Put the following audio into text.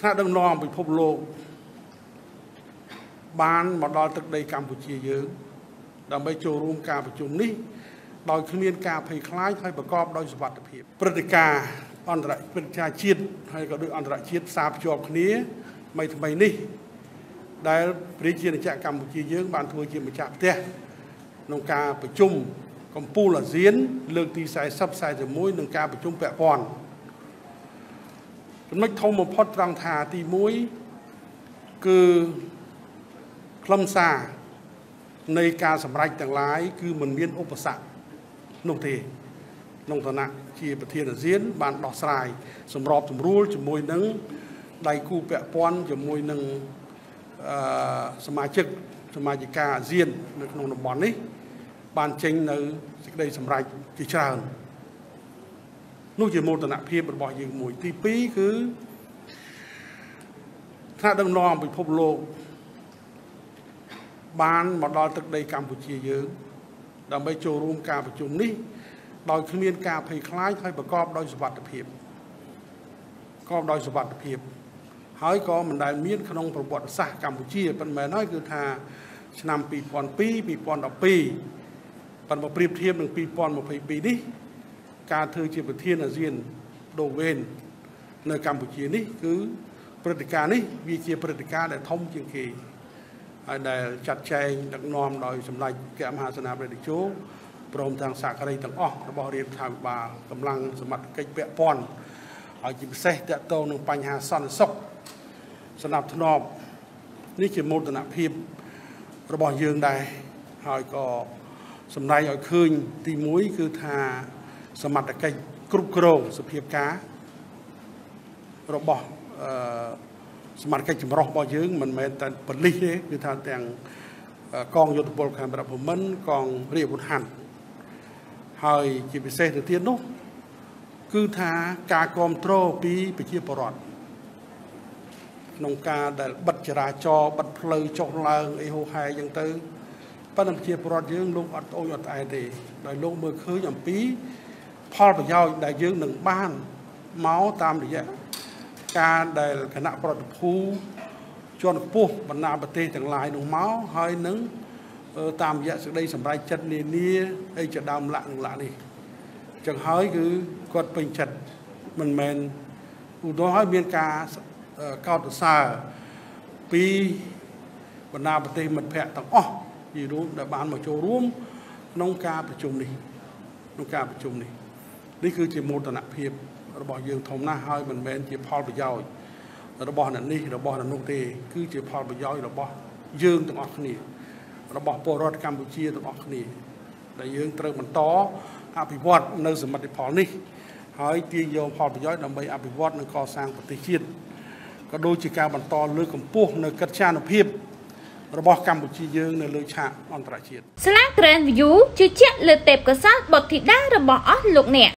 ថ្នាក់ដឹកនាំពិភពលោកបានមកដល់ទឹកដីកម្ពុជាយើង ដើម្បីចូលរួមការប្រជុំនេះដោយគ្មានការភ័យខ្លាចហើយប្រកបដោយសុវត្ថិភាពព្រឹត្តិការណ៍អន្តរព្រឹត្តិការណ៍ជាតិហើយក៏ដូចអន្តរជាតិផ្សារភ្ជាប់គ្នាថ្មីថ្មីនេះ ដែលប្រជាជាតិកម្ពុជាយើង បានធ្វើជាម្ចាស់ផ្ទះក្នុងការប្រជុំកម្ពុជាអាស៊ាន លើកទី40 41និងការប្រជុំពាក់ព័ន្ធ ចំណុចធំបំផុតត្រង់ថាទី1គឺខ្លឹមសារនៃការសម្រេចទាំងឡាយគឺមិនមានឧបសគ្គនោះទេក្នុងឋានៈជាប្រធានអាស៊ាន បានដោះស្រាយសម្របសម្រួលជាមួយនឹងដៃគូពាក់ព័ន្ធជាមួយនឹងអឺសមាជិកសមាជិកាអាស៊ាន នៅក្នុងតំបន់នេះ បានចេញនៅសេចក្តីសម្រេចជាច្រើន នោះជាមោទនភាពរបស់យើងមួយ ទី2គឺថ្នាក់ដឹកនាំពិភពលោកបានមកដល់ទឹកដីកម្ពុជាយើង ដើម្បីចូលរួមការប្រជុំនេះដោយគ្មានការភ័យខ្លាចហើយប្រកបដោយសុវត្ថិភាពប្រកបដោយសុវត្ថិភាព ហើយក៏មិនដែលមានក្នុងប្រវត្តិសាស្ត្រកម្ពុជាប៉ុន្តែហើយគឺថាឆ្នាំ2002 2012ប៉ុន្តែប្រៀបធៀបនឹង2022នេះ ការធ្វើជាប្រធានអាស៊ានដូវេននៅកម្ពុជានេះ គឺព្រឹត្តិការណ៍នេះវាជាព្រឹត្តិការណ៍ដែលធំជាងគេហើយដែលចាត់ចែងដឹកនាំដោយសម្ដេចកមហាសេនាបតីតេជោព្រមទាំងសាករីទាំងអស់របស់រាជរដ្ឋាភិបាលកម្លាំងសមត្ថកិច្ចពាក់ព័ន្ធហើយជាពិសេសតកតងនឹងបញ្ហាសន្តិសុខស្នាប់ធ្នាប់នេះជាមោទនភាពរបស់យើងដែរហើយក៏សម្ដែងឲ្យឃើញទី1គឺថា សមត្ថកិច្ចគ្រប់គ្រងសភាពការរបស់អឺសមាជិកចម្រុះរបស់យើងមិនមែនតែប៉ូលីសទេគឺថាទាំងកងយុទ្ធពលខេមរៈភូមិន្ទកងរាជអាវុធហត្ថហើយជាពិសេសទៅទៀតនោះគឺថាការគ្រប់គ្រងពីប្រជាពលរដ្ឋក្នុងការដែលបិទចរាចរណ៍បិទផ្លូវចុះឡើងអីហូហែអញ្ចឹងទៅប៉ុន្តែប្រជាពលរដ្ឋយើងលោកអត់ត្អូញអត់ត្អែទេដោយលោកមើលឃើញអំពី ផលប្រយោជន៍ដែលយើងនឹងបានមកតាមរយៈការដែលគណៈប្រតិភូជាន់ខ្ពស់បណ្ដាប្រទេសទាំងឡាយនោះមកហើយនឹងតាមរយៈសេចក្តីសម្រេចចិត្តនានាអីជាដើមលក្ខនឹងលក្ខនេះចឹងហើយគឺគាត់ពេញចិត្តមិនមែនឧទាហរណ៍ឲ្យមានការកោតសរសើរពីបណ្ដាប្រទេសមិត្តភ័ក្តិទាំងអស់ជារួមដែលបានមកចូលរួមក្នុងការប្រជុំនេះក្នុងការប្រជុំនេះ នេះគឺជាមោទនភាពរបស់យើងធំណាស់ហើយមិនមែនជាផលប្រយោជន៍របស់អ្នកនេះរបស់អ្នកនោះទេគឺជាផលប្រយោជន៍របស់យើងទាំងអស់គ្នារបស់ពលរដ្ឋកម្ពុជាទាំងអស់គ្នា ដែលយើងត្រូវបន្តអភិវឌ្ឍនៅសមិទ្ធផលនេះ ហើយទាញយកផលប្រយោជន៍ដើម្បីអភិវឌ្ឍនិងកសាងប្រទេសជាតិក៏ដូចជាការបន្តលើកកម្ពស់នៅកិត្យានុភាពរបស់កម្ពុជាយើងនៅលើឆាកអន្តរជាតិស្លា Grand View ជឿជាក់លើទេពកោសល្យបុត្រធីតារបស់អស់លោកអ្នក